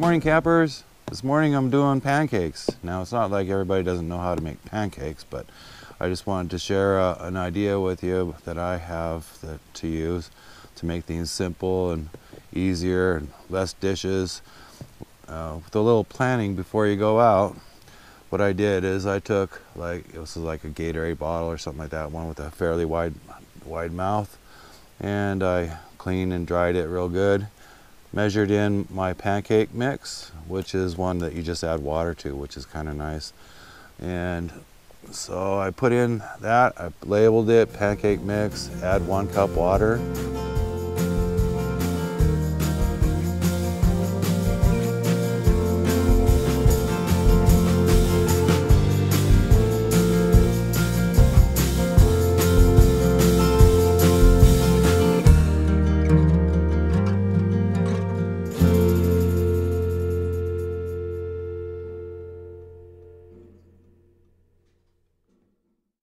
morning campers. This morning I'm doing pancakes. Now it's not like everybody doesn't know how to make pancakes, but I just wanted to share uh, an idea with you that I have that, to use to make things simple and easier and less dishes. Uh, with a little planning before you go out, what I did is I took like it was like a Gatorade bottle or something like that, one with a fairly wide wide mouth, and I cleaned and dried it real good measured in my pancake mix, which is one that you just add water to, which is kind of nice. And so I put in that, I labeled it pancake mix, add one cup water,